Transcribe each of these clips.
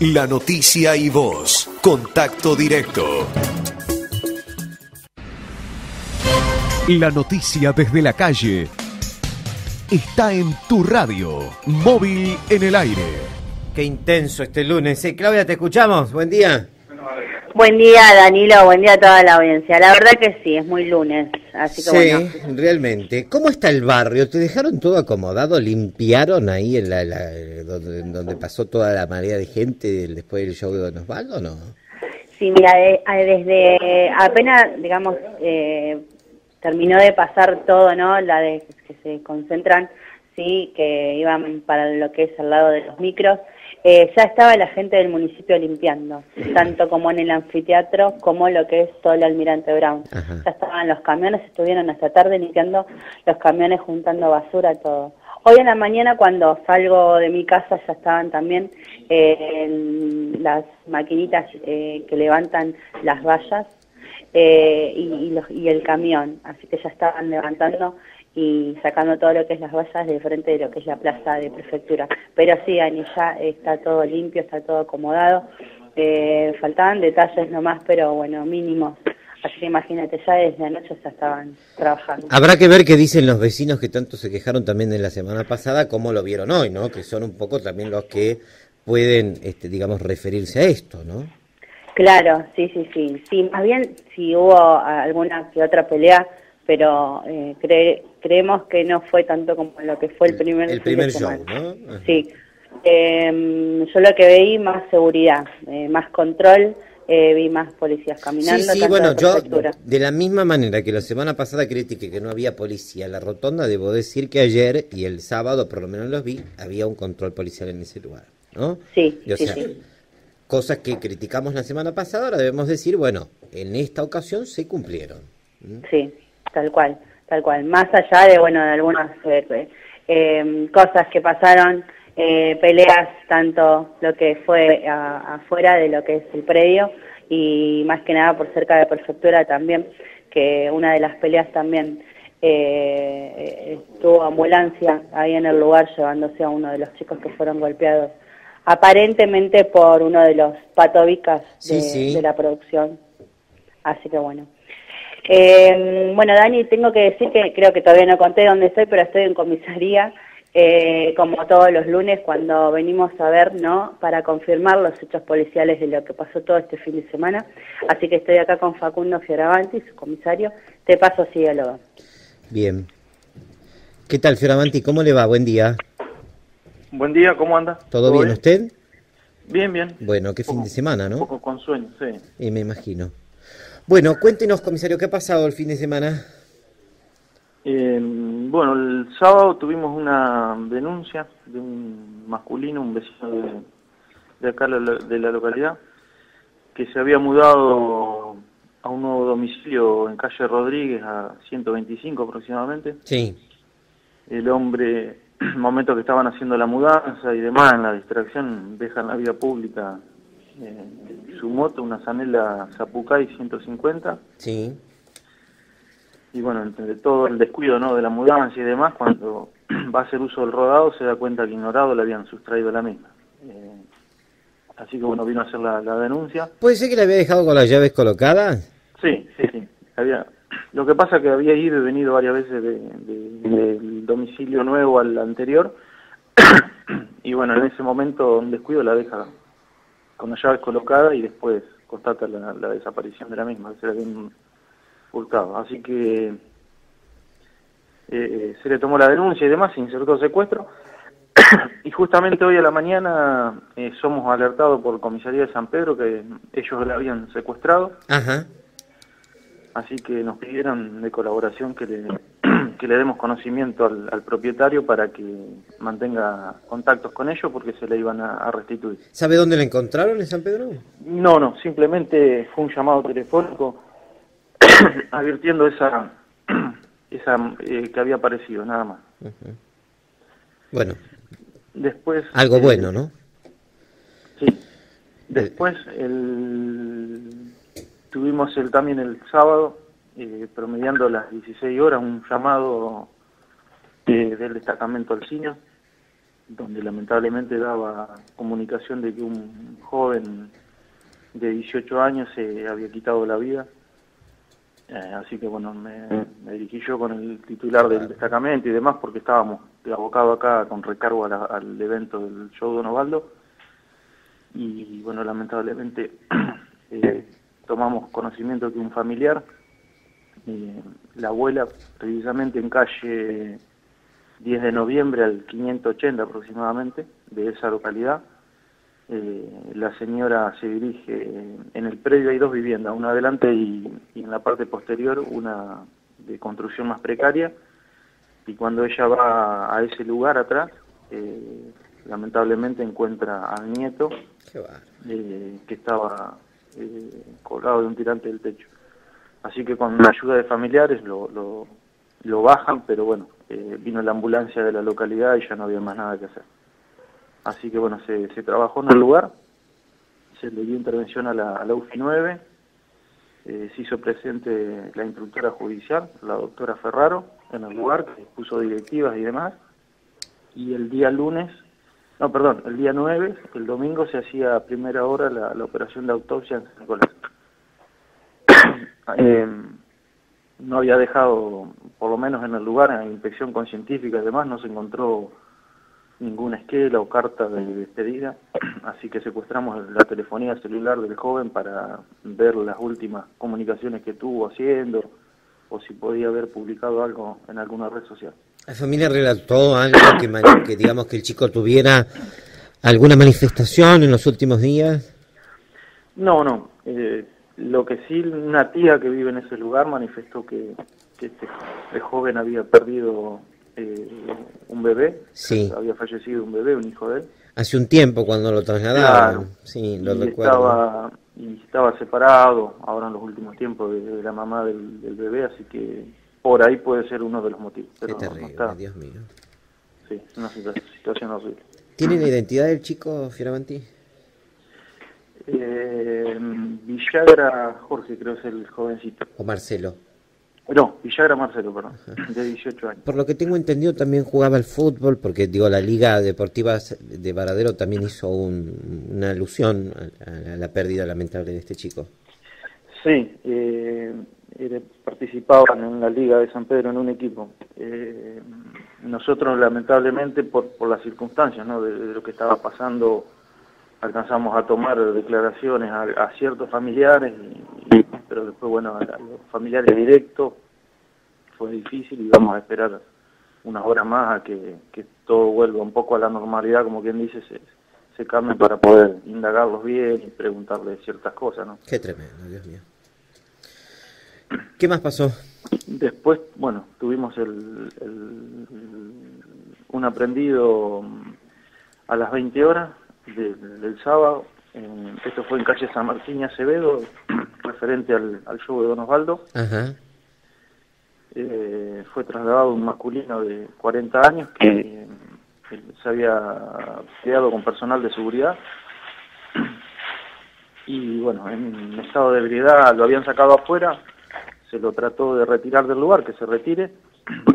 La noticia y voz. Contacto directo. La noticia desde la calle está en tu radio, móvil en el aire. Qué intenso este lunes. ¿eh? Claudia, te escuchamos. Buen día. Buen día, Danilo. Buen día a toda la audiencia. La verdad que sí, es muy lunes. Así que sí, bueno. realmente. ¿Cómo está el barrio? ¿Te dejaron todo acomodado? ¿Limpiaron ahí en la, la- donde, donde pasó toda la marea de gente después del show de Don Osvaldo o no? Sí, mira, de- a- desde apenas, digamos, eh, terminó de pasar todo, ¿no? La de que se concentran, sí, que iban para lo que es al lado de los micros. Eh, ya estaba la gente del municipio limpiando, tanto como en el anfiteatro como lo que es todo el Almirante Brown. Ajá. Ya estaban los camiones, estuvieron hasta tarde limpiando los camiones, juntando basura, todo. Hoy en la mañana cuando salgo de mi casa ya estaban también eh, en las maquinitas eh, que levantan las vallas eh, y, y los- y el camión, así que ya estaban levantando y sacando todo lo que es las vallas de frente de lo que es la plaza de prefectura. Pero sí, Ani, ya está todo limpio, está todo acomodado. Eh, faltaban detalles nomás, pero bueno, mínimos. Así que imagínate, ya desde anoche ya estaban trabajando. Habrá que ver qué dicen los vecinos que tanto se quejaron también de la semana pasada, cómo lo vieron hoy, ¿no? Que son un poco también los que pueden, este, digamos, referirse a esto, ¿no? Claro, sí, sí, sí. Sí, más bien si hubo alguna que otra pelea, pero eh, cre- creemos que no fue tanto como lo que fue el primer El primer show. ¿no? Ajá. Sí. Eh, yo lo que veí más seguridad, eh, más control, eh, vi más policías caminando. Sí, bueno, yo de la misma manera que la semana pasada critiqué que no había policía en la rotonda, debo decir que ayer y el sábado, por lo menos los vi, había un control policial en ese lugar, ¿no? Sí, Y, o sí, sea, sí. cosas que criticamos la semana pasada, ahora debemos decir, bueno, en esta ocasión se cumplieron. Sí, tal cual, tal cual. Más allá de, bueno, de algunas eh, eh, cosas que pasaron, eh, peleas, tanto lo que fue a- afuera de lo que es el predio y más que nada por cerca de prefectura también, que una de las peleas también eh, estuvo ambulancia ahí en el lugar llevándose a uno de los chicos que fueron golpeados aparentemente por uno de los patobicas Sí, de, sí. de la producción. Así que bueno. Eh, bueno, Dani, tengo que decir que creo que todavía no conté dónde estoy, pero estoy en comisaría, eh, como todos los lunes cuando venimos a ver, ¿no? Para confirmar los hechos policiales de lo que pasó todo este fin de semana. Así que estoy acá con Facundo Fioravanti, su comisario. Te paso así diálogo. Bien. ¿Qué tal, Fioravanti? ¿Cómo le va? Buen día. Buen día, ¿cómo anda? ¿Todo bien usted? Bien, bien. Bueno, qué fin de semana, Un ¿no? poco con sueño, sí. Y me imagino. Bueno, cuéntenos, comisario, ¿qué ha pasado el fin de semana? Eh, bueno, el sábado tuvimos una denuncia de un masculino, un vecino de, de acá la- de la localidad, que se había mudado a un nuevo domicilio en calle Rodríguez, a 125 aproximadamente. Sí. El hombre, en el momento que estaban haciendo la mudanza y demás, en la distracción, deja en la vía pública eh, su moto, una Zanela Zapucay 150. Sí. Y bueno, entre todo el descuido ¿no? de la mudanza y demás, cuando va a hacer uso del rodado se da cuenta que ignorado le habían sustraído la misma. Eh, así que bueno, vino a hacer la, la denuncia. ¿Puede ser que le había dejado con las llaves colocadas? Sí, sí, sí. Había, lo que pasa es que había ido y venido varias veces de- de- del domicilio nuevo al anterior. y bueno, en ese momento un descuido la deja con las llaves colocadas y después constata la, la desaparición de la misma, que se la habían hurtado. Así que eh, se le tomó la denuncia y demás, se insertó secuestro. y justamente hoy a la mañana eh, somos alertados por Comisaría de San Pedro que ellos la habían secuestrado. Ajá. Así que nos pidieron de colaboración que le, que le demos conocimiento al, al propietario para que mantenga contactos con ellos porque se le iban a, a restituir. ¿Sabe dónde la encontraron en San Pedro? No, no, simplemente fue un llamado telefónico advirtiendo esa, esa eh, que había aparecido, nada más. Bueno, Después... algo eh, bueno, ¿no? Sí. Después el, tuvimos el, también el sábado, eh, promediando las 16 horas, un llamado eh, del destacamento Alcino, donde lamentablemente daba comunicación de que un joven de 18 años se había quitado la vida. Eh, así que bueno, me, dirigí yo con el titular del destacamento y demás porque estábamos abocados acá con recargo al evento del show Don Osvaldo. Y bueno, lamentablemente eh, tomamos conocimiento que un familiar, eh, la abuela, precisamente en calle 10 de noviembre al 580 aproximadamente de esa localidad. Eh, la señora se dirige, en el predio hay dos viviendas, una adelante y, en la parte posterior una de construcción más precaria. Y cuando ella va a ese lugar atrás, eh, lamentablemente encuentra al nieto eh, que estaba colgado de un tirante del techo. Así que con la ayuda de familiares lo, lo bajan, pero bueno, eh, vino la ambulancia de la localidad y ya no había más nada que hacer. Así que bueno, se, trabajó en el lugar, se le dio intervención a la, UFI 9, eh, se hizo presente la instructora judicial, la doctora Ferraro, en el lugar, que puso directivas y demás, y el día lunes, no, perdón, el día 9, el domingo se hacía a primera hora la, operación de autopsia en San Nicolás. Eh, no había dejado, por lo menos en el lugar, en la inspección con científica y demás, no se encontró ninguna esquela o carta de despedida, así que secuestramos la telefonía celular del joven para ver las últimas comunicaciones que tuvo haciendo o si podía haber publicado algo en alguna red social. ¿La familia relató algo que, que digamos que el chico tuviera alguna manifestación en los últimos días? No, no. Eh, lo que sí, una tía que vive en ese lugar manifestó que, este, joven había perdido eh, un bebé, sí. había fallecido un bebé, un hijo de él. Hace un tiempo cuando lo trasladaron, sí, lo y Estaba, y estaba separado ahora en los últimos tiempos de, la mamá del, bebé, así que por ahí puede ser uno de los motivos. Qué terrible, Dios mío. Sí, una situación horrible. ¿Tiene la identidad del chico, Fioravanti? Eh, Villagra Jorge, creo es el jovencito. ¿O Marcelo? No, Villagra Marcelo, perdón, de 18 años. Por lo que tengo entendido también jugaba al fútbol, porque digo, la Liga Deportiva de Varadero también hizo una alusión a, la pérdida lamentable de este chico. Sí, eh, participaban en la Liga de San Pedro en un equipo. Eh, nosotros lamentablemente por, por las circunstancias ¿no? de lo que estaba pasando alcanzamos a tomar declaraciones a, ciertos familiares, pero después, bueno, a, los familiares directos fue difícil y vamos a esperar unas horas más a que, todo vuelva un poco a la normalidad, como quien dice, se, se cambie para poder indagarlos bien y preguntarles ciertas cosas, ¿no? Qué tremendo, Dios mío. ¿Qué más pasó? Después, bueno, tuvimos el, un aprendido a las 20 horas del, sábado. esto fue en calle San Martín y Acevedo, referente al, show de Don Osvaldo. Eh, fue trasladado un masculino de 40 años que, se había quedado con personal de seguridad. Y bueno, en estado de ebriedad lo habían sacado afuera, se lo trató de retirar del lugar, que se retire.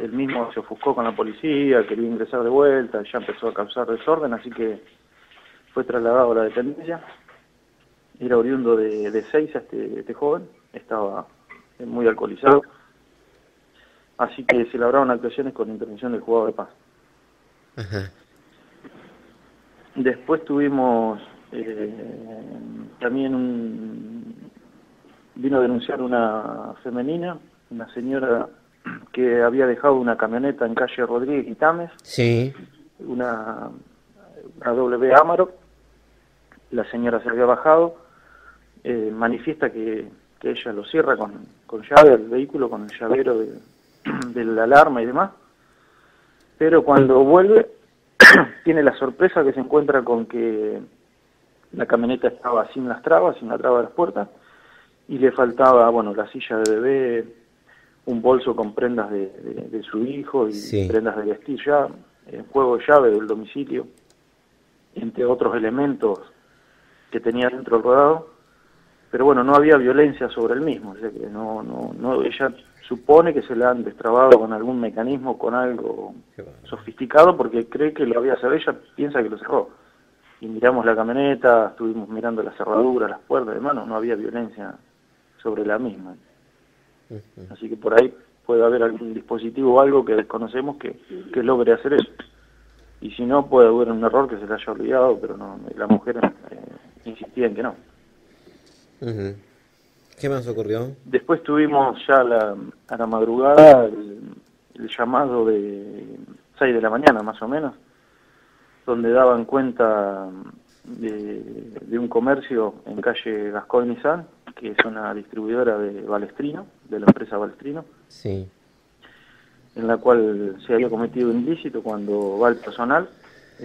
Él mismo se ofuscó con la policía, quería ingresar de vuelta, ya empezó a causar desorden, así que fue trasladado a la dependencia. Era oriundo de, de seis este, este joven, estaba muy alcoholizado. Así que se labraron actuaciones con intervención del jugador de paz. Después tuvimos eh, también un... Vino a denunciar una femenina, una señora que había dejado una camioneta en calle Rodríguez y Tames. Sí. Una, una W Amarok la señora se había bajado, eh, manifiesta que, ella lo cierra con, con llave el vehículo, con el llavero de, la alarma y demás, pero cuando vuelve tiene la sorpresa que se encuentra con que la camioneta estaba sin las trabas, sin la traba de las puertas, y le faltaba, bueno, la silla de bebé, un bolso con prendas de, su hijo y prendas de vestir ya, el juego llave del domicilio, entre otros elementos que tenía dentro del rodado, pero bueno, no había violencia sobre el mismo, o sea que no, no, no, ella supone que se la han destrabado con algún mecanismo, con algo sofisticado, porque cree que lo había cerrado, ella piensa que lo cerró. Y miramos la camioneta, estuvimos mirando la cerradura, las puertas, de mano, no había violencia sobre la misma. Así que por ahí puede haber algún dispositivo o algo que desconocemos que, que logre hacer eso. Y si no, puede haber un error que se le haya olvidado, pero no, la mujer eh, insistía en que no. ¿Qué más ocurrió? Después tuvimos ya a la madrugada el, llamado de 6 de la mañana más o menos, donde daban cuenta de, un comercio en calle Gascoy Nissan, que es una distribuidora de Balestrino, de la empresa Balestrino. Sí. En la cual se había cometido un ilícito cuando va el personal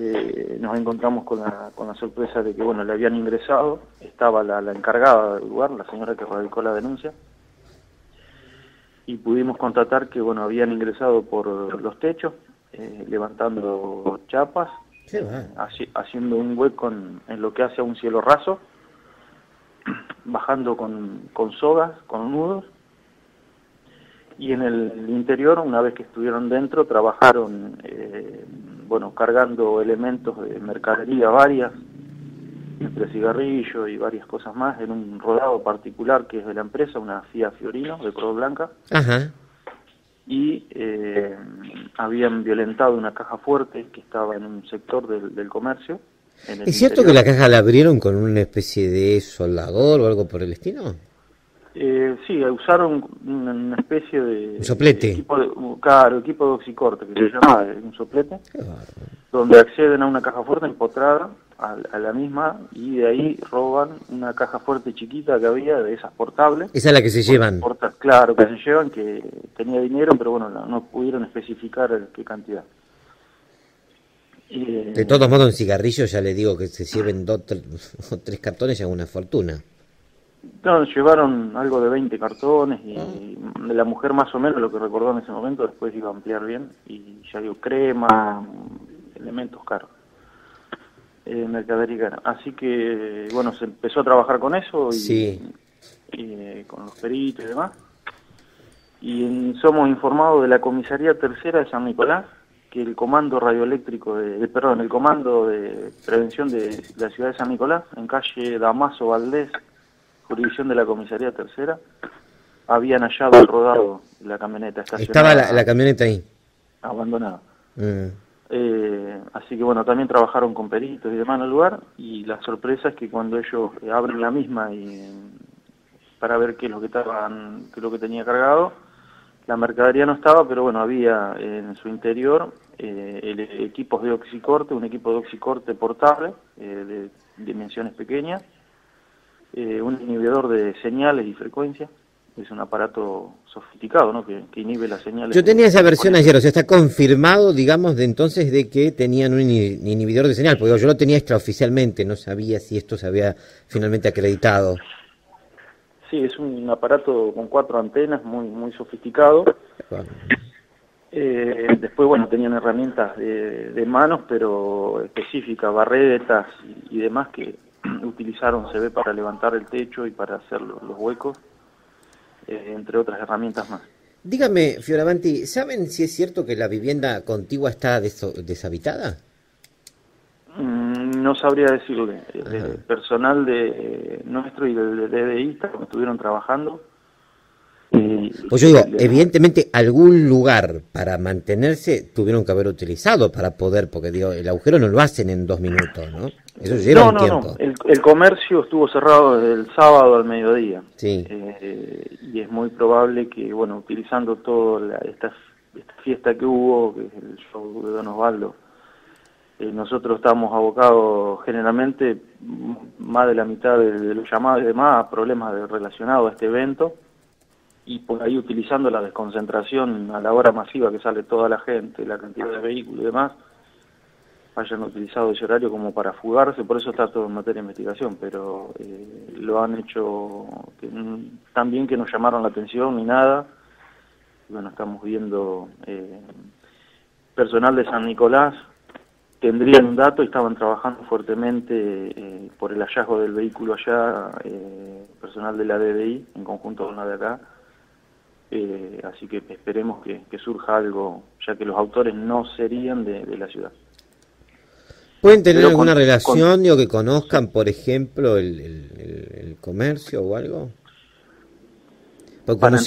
eh, nos encontramos con la, con la sorpresa de que bueno le habían ingresado, estaba la, encargada del lugar, la señora que radicó la denuncia, y pudimos constatar que bueno habían ingresado por los techos, eh, levantando chapas, haciendo un hueco en, lo que hace a un cielo raso, bajando con, con sogas, con nudos, y en el interior, una vez que estuvieron dentro, trabajaron, eh, bueno, cargando elementos de mercadería varias, entre cigarrillos y varias cosas más, en un rodado particular que es de la empresa, una Fiat Fiorino de color blanca. Ajá. Y eh, habían violentado una caja fuerte que estaba en un sector del, comercio. ¿Es cierto que la caja la abrieron con una especie de soldador o algo por el estilo? Eh, sí, usaron una especie de... ¿Un soplete? equipo de, claro, equipo de oxicorte, que se llama un soplete, donde acceden a una caja fuerte empotrada a, la misma y de ahí roban una caja fuerte chiquita que había de esas portables. ¿Esa es la que se llevan? claro, que se llevan, que tenía dinero, pero bueno, no, pudieron especificar qué cantidad. de todos modos, en cigarrillos ya le digo que se lleven dos o tres cartones ya es una fortuna. No, llevaron algo de 20 cartones y de la mujer más o menos lo que recordó en ese momento, después iba a ampliar bien y ya dio crema, elementos caros, eh, mercadería Así que, bueno, se empezó a trabajar con eso y, eh, con los peritos y demás. Y somos informados de la comisaría tercera de San Nicolás que el comando radioeléctrico, de, perdón, el comando de prevención de la ciudad de San Nicolás, en calle Damaso Valdés, jurisdicción de la comisaría tercera, habían hallado el rodado la camioneta estacionada. Estaba la, camioneta ahí. Abandonada. Mm. Eh, así que bueno, también trabajaron con peritos y demás en el lugar y la sorpresa es que cuando ellos abren la misma y para ver qué es lo que estaban, qué es lo que tenía cargado, la mercadería no estaba, pero bueno, había en su interior eh, equipos de oxicorte, un equipo de oxicorte portable eh, de dimensiones pequeñas, eh, un inhibidor de señales y frecuencias. Es un aparato sofisticado, ¿no? Que, inhibe las señales. Yo tenía esa versión ayer, o sea, está confirmado, digamos, de entonces de que tenían un inhibidor de señal, porque yo lo tenía extraoficialmente, no sabía si esto se había finalmente acreditado. Sí, es un aparato con cuatro antenas, muy muy sofisticado. Eh, después, bueno, tenían herramientas de, manos, pero específicas, barretas y demás que utilizaron, se ve, para levantar el techo y para hacer los, huecos, eh, entre otras herramientas más. Dígame, Fioravanti, ¿saben si es cierto que la vivienda contigua está deshabitada? Mm, no sabría decirle. El personal de nuestro y del DDI estuvieron trabajando pues yo digo, evidentemente algún lugar para mantenerse tuvieron que haber utilizado para poder, porque digo, el agujero no lo hacen en dos minutos, ¿no? Eso lleva no, un no, tiempo. No, el, comercio estuvo cerrado desde el sábado al mediodía. Sí. Eh, y es muy probable que, bueno, utilizando toda esta, fiesta que hubo, que es el show de Don Osvaldo, eh, nosotros estamos abocados generalmente más de la mitad de, de los llamados y demás a problemas relacionados a este evento y por ahí utilizando la desconcentración a la hora masiva que sale toda la gente, la cantidad de vehículos y demás, hayan utilizado ese horario como para fugarse, por eso está todo en materia de investigación, pero eh, lo han hecho tan bien que nos llamaron la atención ni nada. Bueno, estamos viendo eh, personal de San Nicolás, tendrían un dato y estaban trabajando fuertemente eh, por el hallazgo del vehículo allá, personal de la DDI en conjunto con la de acá, eh, así que esperemos que, surja algo, ya que los autores no serían de, la ciudad. ¿Pueden tener alguna relación, o que conozcan, por ejemplo, el, comercio o algo? Para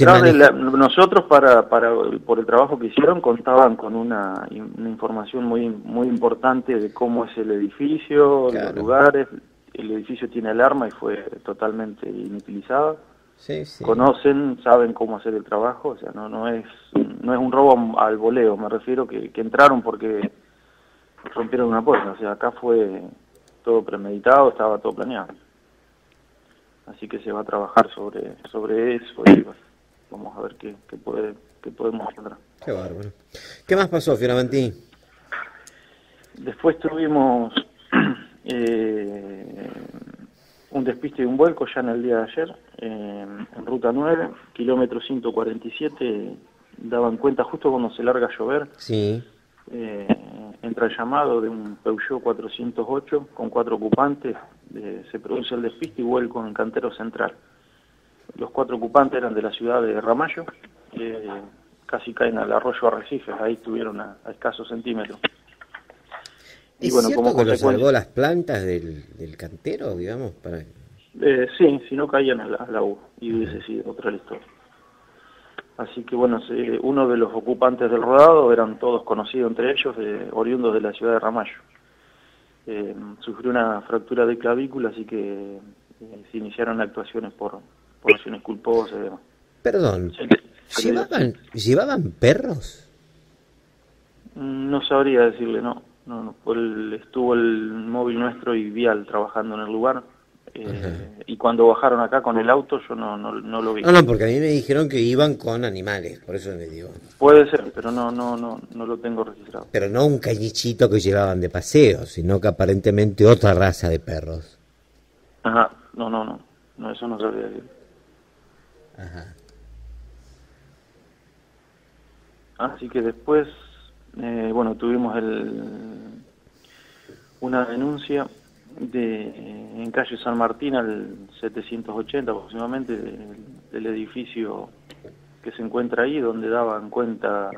nosotros, para, para, por el trabajo que hicieron, contaban con una, información muy muy importante de cómo es el edificio, los lugares. El edificio tiene alarma y fue totalmente inutilizado. Conocen, saben cómo hacer el trabajo, o sea, no no es no es un robo al voleo, me refiero que, que entraron porque rompieron una puerta, o sea, acá fue todo premeditado, estaba todo planeado así que se va a trabajar sobre sobre eso y vamos a ver qué, qué puede qué podemos encontrar. Qué bárbaro. ¿Qué más pasó, Fioravanti? Después tuvimos eh, un despiste y un vuelco ya en el día de ayer, en ruta 9, kilómetro 147, daban cuenta justo cuando se larga a llover. Sí. Eh, entra el llamado de un Peugeot 408 con cuatro ocupantes, se produce el despiste y vuelco en cantero central. Los cuatro ocupantes eran de la ciudad de Ramallo, casi caen al arroyo Arrecifes, ahí estuvieron a, escasos centímetros. Y ¿Es bueno, cierto como que salvó las plantas del, del cantero, digamos? Para... Eh, sí, si no caían al, al agua y hubiese sido otra la historia. Así que bueno, uno de los ocupantes del rodado eran todos conocidos entre ellos, oriundos de la ciudad de Ramallo. Eh, sufrió una fractura de clavícula, así que eh, se iniciaron actuaciones por, por acciones culposas y demás. Perdón, ¿llevaban, ¿llevaban perros? No sabría decirle, no. No, no. estuvo el móvil nuestro y Vial trabajando en el lugar eh, y cuando bajaron acá con el auto yo no, no, no, lo vi. No, no, porque a mí me dijeron que iban con animales, por eso me digo. Puede ser, pero no, no, no, no lo tengo registrado. Pero no un cañichito que llevaban de paseo, sino que aparentemente otra raza de perros. Ajá, no, no, no, no eso no sabía decir. Ajá. Así que después, eh, bueno, tuvimos el, una denuncia de, en calle San Martín al 780 aproximadamente del, edificio que se encuentra ahí, donde daban cuenta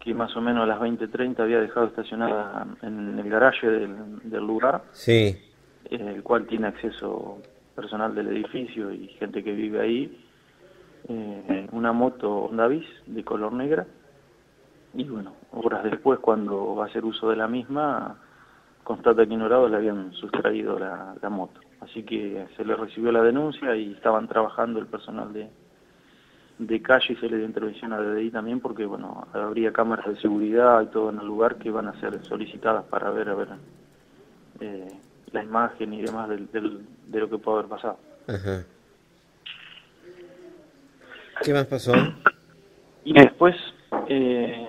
que más o menos a las 20.30 había dejado estacionada en el garaje del, lugar, sí. el cual tiene acceso personal del edificio y gente que vive ahí, eh, una moto Honda de color negra, y bueno, horas después cuando va a hacer uso de la misma, constata que ignorado le habían sustraído la, moto. Así que se le recibió la denuncia y estaban trabajando el personal de, de calle y se le dio intervención a DDI también porque bueno habría cámaras de seguridad y todo en el lugar que van a ser solicitadas para ver a ver eh, la imagen y demás del, de lo que puede haber pasado. ¿Qué más pasó? Y después, eh,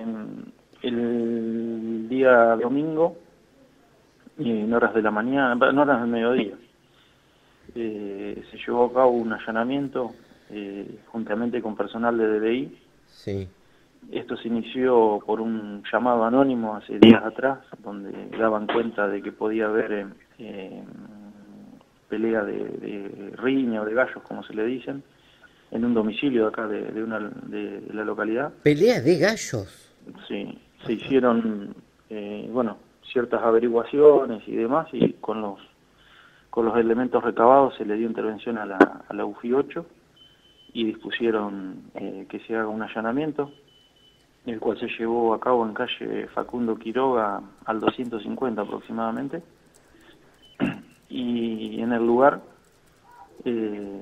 el día domingo, en horas de la mañana, en horas del mediodía. Eh, se llevó a cabo un allanamiento eh, juntamente con personal de DDI. Sí. Esto se inició por un llamado anónimo hace días atrás, donde daban cuenta de que podía haber eh, pelea de, riña o de gallos, como se le dicen, en un domicilio de acá de, una, de, la localidad. ¿Pelea de gallos? Sí, se hicieron, bueno, ciertas averiguaciones y demás y con los con los elementos recabados se le dio intervención a la, a la UFI 8 y dispusieron eh, que se haga un allanamiento, el cual se llevó a cabo en calle Facundo Quiroga al 250 aproximadamente, y en el lugar eh,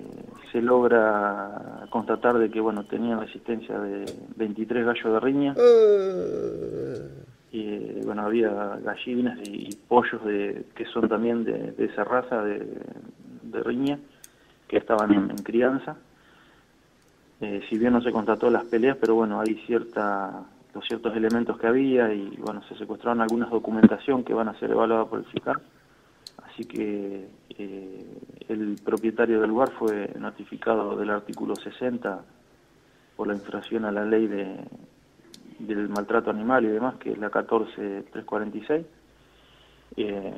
se logra constatar de que bueno tenían resistencia de 23 gallos de riña, uh y bueno, había gallinas y, pollos de, que son también de, esa raza de, riña, que estaban en, crianza. Eh, si bien no se constató las peleas, pero bueno, hay cierta, los ciertos elementos que había y bueno, se secuestraron algunas documentación que van a ser evaluadas por el fiscal. Así que eh, el propietario del lugar fue notificado del artículo 60 por la infracción a la ley de, del maltrato animal y demás, que es la 14346. Eh,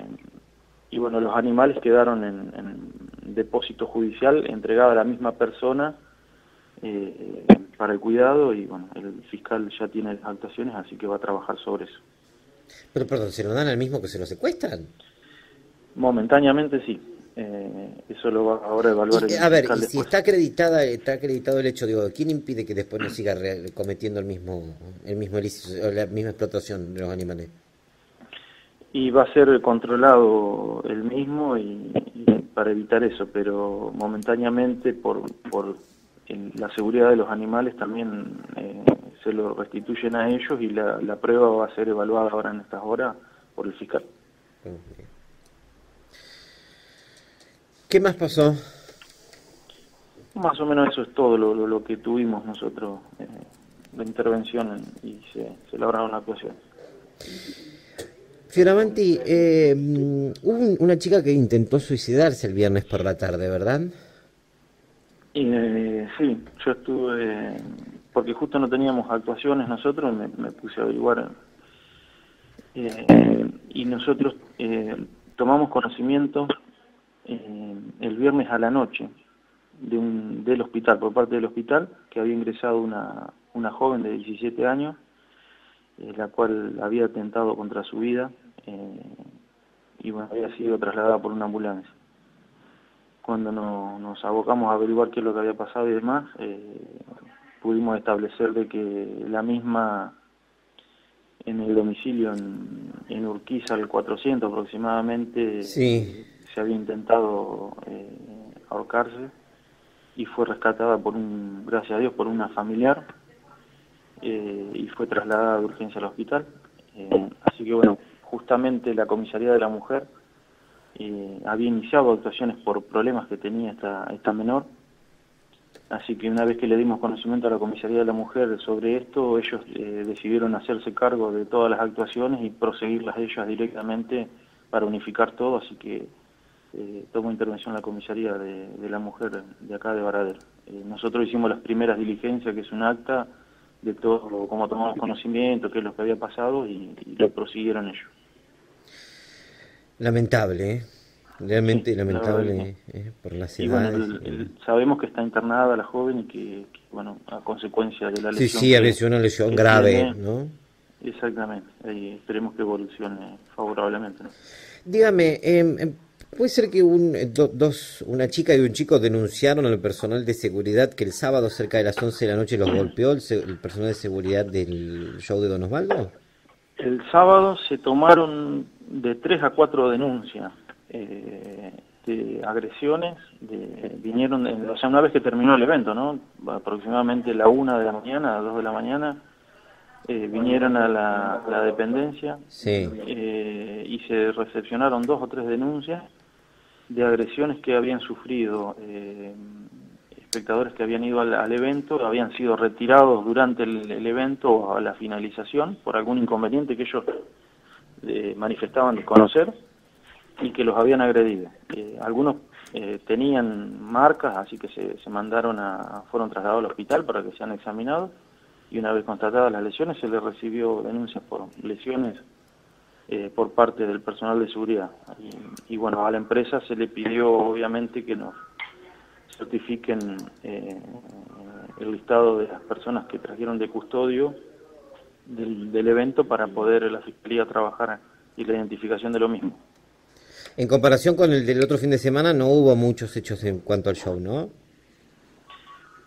y bueno, los animales quedaron en, depósito judicial entregados a la misma persona eh, para el cuidado y bueno, el fiscal ya tiene actuaciones, así que va a trabajar sobre eso. Pero perdón, ¿se lo dan al mismo que se lo secuestran? Momentáneamente sí. Eh, eso lo va ahora a evaluar el Y, a ver, y si después. está acreditada, está acreditado el hecho, digo, ¿quién impide que después no siga re- cometiendo el mismo, el mismo la misma explotación de los animales? Y va a ser controlado el mismo y, y para evitar eso, pero momentáneamente por, por la seguridad de los animales también eh, se lo restituyen a ellos y la, la prueba va a ser evaluada ahora en estas horas por el fiscal. ¿Qué más pasó? Más o menos eso es todo lo, lo, lo que tuvimos nosotros eh, de intervención en- y se, se lograron actuaciones. Fioravanti, eh, hubo un- una chica que intentó suicidarse el viernes por la tarde, ¿verdad? Eh, sí, yo estuve, porque justo no teníamos actuaciones nosotros, me, me puse a averiguar. eh, y nosotros eh, tomamos conocimiento eh, el viernes a la noche del hospital, por parte del hospital, que había ingresado una, una joven de 17 años, eh, la cual había atentado contra su vida eh, y bueno, había sido trasladada por una ambulancia cuando no- nos abocamos a averiguar qué es lo que había pasado y demás, pudimos establecer de que la misma en el domicilio en, en Urquiza, al 400 aproximadamente, Sí. Se había intentado eh, ahorcarse y fue rescatada por un, gracias a Dios, por una familiar eh, y fue trasladada de urgencia al hospital. Eh, así que bueno, justamente la comisaría de la mujer había iniciado actuaciones por problemas que tenía esta, esta menor. Así que una vez que le dimos conocimiento a la comisaría de la mujer sobre esto, ellos decidieron hacerse cargo de todas las actuaciones y proseguirlas ellas directamente para unificar todo. Así que eh, tomó intervención la comisaría de, de la mujer de acá de Varadero. Eh, nosotros hicimos las primeras diligencias, que es un acta de todo, lo- cómo tomamos conocimiento, qué es lo que había pasado y, y lo prosiguieron ellos. Lamentable, ¿eh? Realmente Sí, la lamentable eh, por bueno, edades. el- el- sabemos que está internada la joven y que, que, bueno, a consecuencia de la Sí, lesión. sí, a que- veces una lesión grave, tiene, ¿no? Exactamente, esperemos que evolucione favorablemente. ¿no? Dígame, eh, eh, ¿puede ser que un, eh, do- dos, una chica y un chico denunciaron al personal de seguridad que el sábado cerca de las 11 de la noche los golpeó el, el personal de seguridad del show de Don Osvaldo? El sábado se tomaron de tres a cuatro denuncias eh, de agresiones, de, vinieron, en- o sea, una vez que terminó el evento, ¿no? Aproximadamente la una de la mañana, a dos de la mañana, eh, vinieron a la, dependencia Sí. eh, y se recepcionaron dos o tres denuncias de agresiones que habían sufrido eh, espectadores que habían ido al, evento, habían sido retirados durante el, el evento o a la finalización por algún inconveniente que ellos eh, manifestaban desconocer y que los habían agredido. Eh, algunos eh, tenían marcas, así que se, se mandaron a, fueron trasladados al hospital para que sean examinados y una vez constatadas las lesiones se les recibió denuncias por lesiones eh, por parte del personal de seguridad. Y, y bueno, a la empresa se le pidió obviamente que nos certifiquen eh, el listado de las personas que trajeron de custodio del, del evento para poder la Fiscalía trabajar y la identificación de lo mismo. En comparación con el del otro fin de semana, no hubo muchos hechos en cuanto al show, ¿no?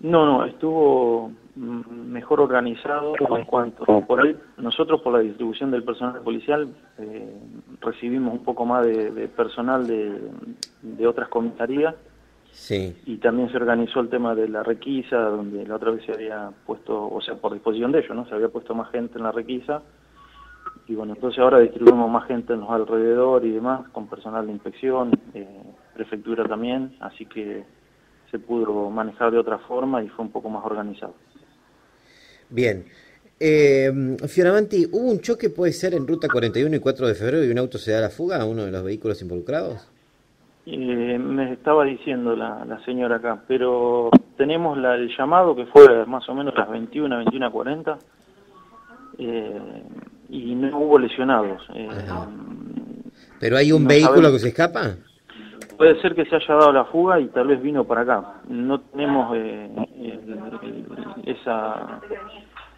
No, no, estuvo mejor organizado en cuanto por ahí nosotros por la distribución del personal policial eh, recibimos un poco más de, de personal de, de otras comisarías. Sí. y también se organizó el tema de la requisa donde la otra vez se había puesto o sea por disposición de ellos no se había puesto más gente en la requisa. Y bueno entonces ahora distribuimos más gente en los alrededores y demás con personal de inspección eh, prefectura también así que se pudo manejar de otra forma y fue un poco más organizado Bien. Eh, Fioravanti, ¿hubo un choque, puede ser, en ruta 41 y 4 de febrero y un auto se da la fuga a uno de los vehículos involucrados? Eh, me estaba diciendo la, la señora acá, pero tenemos la, el llamado que fue más o menos las 21, 21.40 eh, y no hubo lesionados. Eh. ¿Pero hay un No vehículo sabemos. que se escapa? Puede ser que se haya dado la fuga y tal vez vino para acá. No tenemos eh, eh, esa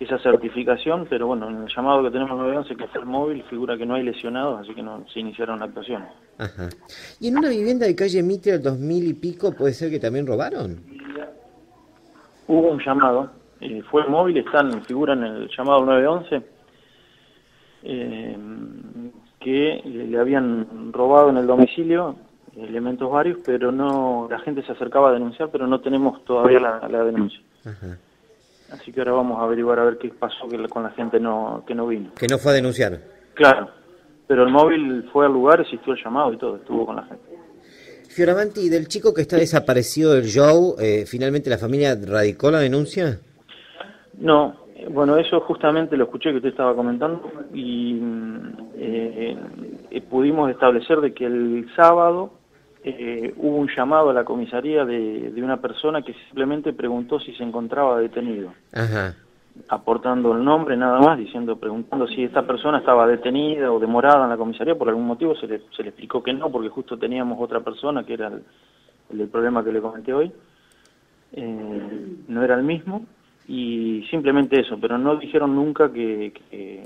esa certificación, pero bueno, en el llamado que tenemos 911 que fue el móvil figura que no hay lesionados, así que no se iniciaron actuaciones. Ajá. ¿Y en una vivienda de calle Mitre al 2000 y pico puede ser que también robaron? Hubo un llamado, eh, fue el móvil, están, figura en el llamado 911, eh, que le habían robado en el domicilio elementos varios, pero no la gente se acercaba a denunciar, pero no tenemos todavía la, la denuncia. Ajá. Así que ahora vamos a averiguar a ver qué pasó que con la gente no, que no vino. Que no fue a denunciar. Claro, pero el móvil fue al lugar, existió el llamado y todo, estuvo con la gente. Fioravanti, del chico que está desaparecido del show, eh, ¿finalmente la familia radicó la denuncia? No, bueno, eso justamente lo escuché que usted estaba comentando y eh, eh, pudimos establecer de que el sábado eh, hubo un llamado a la comisaría de, una persona que simplemente preguntó si se encontraba detenido. Aportando el nombre nada más, diciendo, preguntando si esta persona estaba detenida o demorada en la comisaría, por algún motivo se le, se le explicó que no, porque justo teníamos otra persona que era el, del problema que le comenté hoy, eh, no era el mismo, y simplemente eso, pero no dijeron nunca que, que,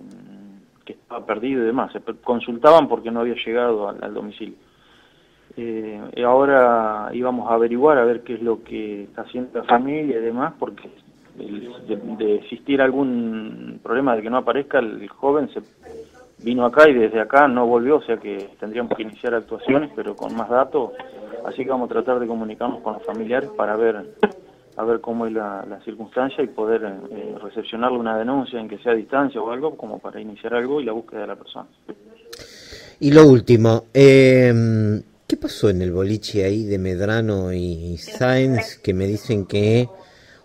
estaba perdido y demás, se consultaban porque no había llegado al domicilio. Eh, ahora íbamos a averiguar a ver qué es lo que está haciendo la familia y demás, porque de, existir algún problema de que no aparezca, el joven se vino acá y desde acá no volvió, o sea que tendríamos que iniciar actuaciones, pero con más datos, así que vamos a tratar de comunicarnos con los familiares para ver a ver cómo es la, circunstancia y poder eh, recepcionarle una denuncia en que sea a distancia o algo, como para iniciar algo y la búsqueda de la persona. Y lo último, eh, ¿Qué pasó en el boliche ahí de Medrano y Sáenz que me dicen que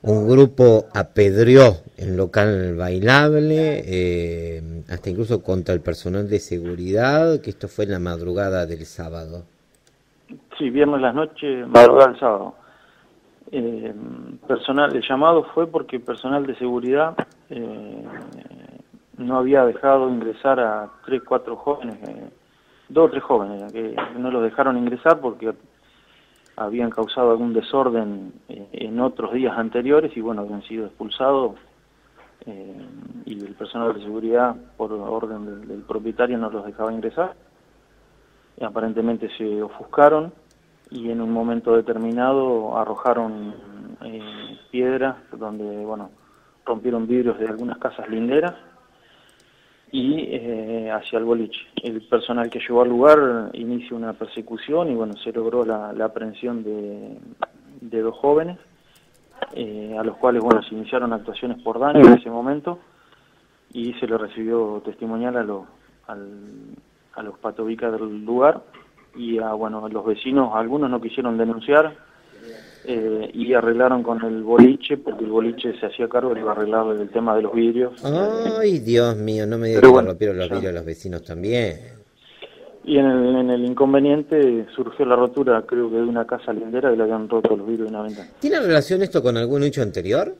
un grupo apedreó el local bailable, eh, hasta incluso contra el personal de seguridad, que esto fue en la madrugada del sábado? Sí, viernes las noches, madrugada del sábado. Eh, personal, el llamado fue porque personal de seguridad eh, no había dejado ingresar a tres, cuatro jóvenes dos o tres jóvenes que no los dejaron ingresar porque habían causado algún desorden eh, en otros días anteriores y bueno, habían sido expulsados eh, y el personal de seguridad por orden del, propietario no los dejaba ingresar. Y aparentemente se ofuscaron y en un momento determinado arrojaron eh, piedras donde bueno rompieron vidrios de algunas casas linderas y eh, hacia el boliche. El personal que llegó al lugar inicia una persecución y bueno, se logró la, aprehensión de, de, dos jóvenes, eh, a los cuales bueno, se iniciaron actuaciones por daño en ese momento y se le recibió testimonial a, los a los patobicas del lugar y a bueno, los vecinos, algunos no quisieron denunciar, eh, y arreglaron con el boliche, porque el boliche se hacía cargo, de arreglar el tema de los vidrios. Ay, Dios mío, no me digas que bueno, rompieron los vidrios los vecinos también. Y en el, en el inconveniente surgió la rotura, creo que de una casa lindera que le habían roto los vidrios de una ventana. ¿Tiene relación esto con algún hecho anterior?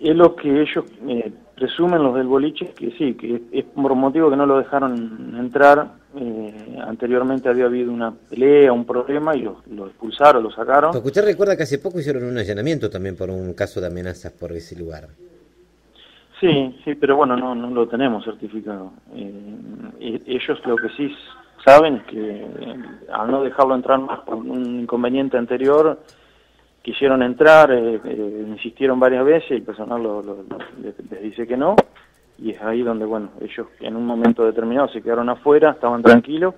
Es lo que ellos eh, presumen los del boliche, que sí, que es por motivo que no lo dejaron entrar eh, anteriormente había habido una pelea, un problema y lo, expulsaron, lo sacaron. Usted recuerda que hace poco hicieron un allanamiento también por un caso de amenazas por ese lugar. Sí, sí, pero bueno, no, no lo tenemos certificado. Eh, ellos lo que sí saben es que eh, al no dejarlo entrar más por un inconveniente anterior, quisieron entrar, insistieron varias veces y el personal les dice que no y es ahí donde, bueno, ellos en un momento determinado se quedaron afuera, estaban tranquilos,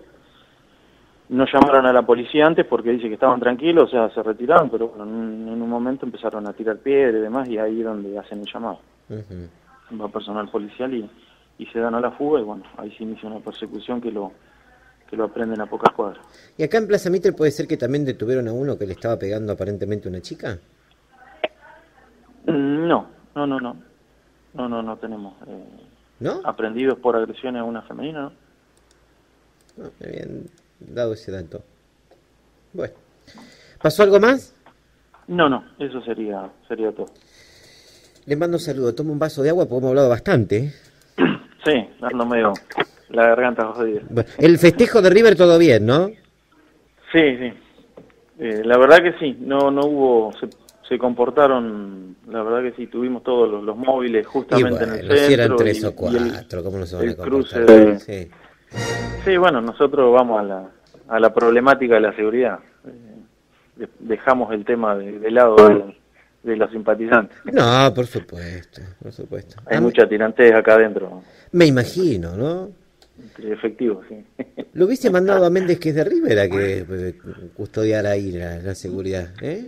no llamaron a la policía antes porque dice que estaban tranquilos, o sea, se retiraron, pero bueno, en, un momento empezaron a tirar piedra y demás, y ahí es donde hacen el llamado. Va personal policial y, y se dan a la fuga, y bueno, ahí se inicia una persecución que lo lo aprenden a pocas cuadras. ¿Y acá en Plaza Mitre puede ser que también detuvieron a uno que le estaba pegando aparentemente una chica? Mm, no, no, no, no. No, no, no tenemos. Eh, ¿No? Aprendidos por agresiones a una femenina, ¿no? No, me habían dado ese dato. Bueno. ¿Pasó algo más? No, no, eso sería, sería todo. Le mando un saludo. Toma un vaso de agua porque hemos hablado bastante. ¿eh? Sí, ando medio la garganta jodida. el festejo de River todo bien, ¿no? Sí, sí. Eh, la verdad que sí. No, no hubo se comportaron, la verdad que sí, tuvimos todos los, los móviles justamente bueno, en el centro. si eran tres y- o y el- cuatro, ¿cómo no se van el a cruce de- Sí. Sí, bueno, nosotros vamos a la, a la problemática de la seguridad. Eh, de- dejamos el tema de, de lado de, de los simpatizantes. No, por supuesto, por supuesto. Hay A mí- mucha tirantez acá adentro, Me imagino, ¿no? Entre efectivos, sí. Lo hubiese mandado a Méndez que es de River a que pues, custodiara ahí la, la seguridad, ¿eh?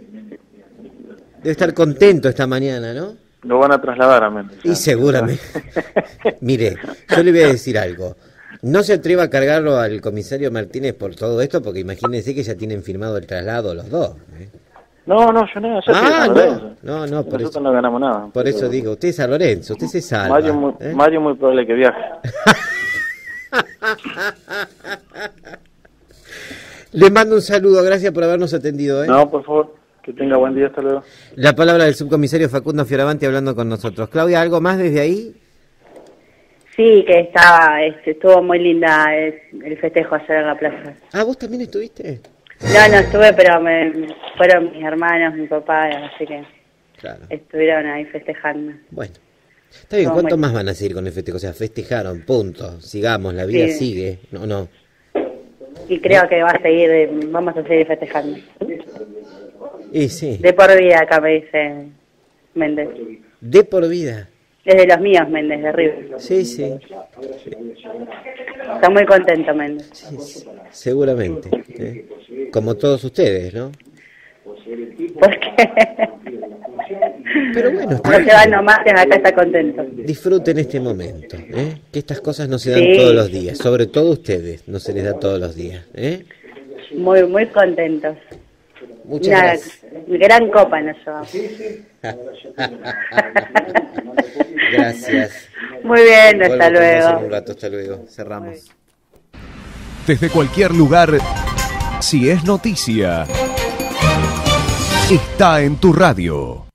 Debe estar contento esta mañana, ¿no? Lo van a trasladar a Méndez. Y seguramente. Mire, yo le voy a decir algo. No se atreva a cargarlo al comisario Martínez por todo esto, porque imagínense que ya tienen firmado el traslado los dos. ¿eh? No, no, yo no, yo Ah, soy de San no, Lorenzo. no, no, por Nosotros eso, no ganamos nada. por eso digo, usted es San Lorenzo, usted se salva. Mario, muy, ¿eh? Mario muy probable que viaje. Le mando un saludo, gracias por habernos atendido. ¿eh? No, por favor, que tenga buen día, hasta luego. La palabra del subcomisario Facundo Fioravanti hablando con nosotros. Claudia, ¿algo más desde ahí? Sí, que estaba, este, estuvo muy linda el, el festejo ayer en la plaza. Ah, ¿vos también estuviste? No, no estuve, pero me, fueron mis hermanos, mi papá, así que Claro. estuvieron ahí festejando. Bueno. Está bien, No, ¿cuánto bueno. más van a seguir con el festejo? O sea, festejaron, punto. Sigamos, la vida Sí. sigue. No, no. Y creo que va a seguir, eh, vamos a seguir festejando. Y sí, De por vida, acá me dice Méndez. de por vida. Es de los míos, Méndez, de River. Sí, sí, Está muy contento, Méndez. sí, sí, seguramente. ¿eh? Como todos ustedes, ¿no? Porque Pero bueno, está no se va bien. nomás, que acá está contento. Disfruten este momento, ¿eh? que estas cosas no se dan Sí. todos los días, sobre todo ustedes, no se les da todos los días. ¿eh? Muy, muy contentos. Muchas Una gracias. gran copa nos llevamos. Gracias. Muy bien, hasta luego. un rato, hasta luego. Cerramos. Desde cualquier lugar, si es noticia, está en tu radio.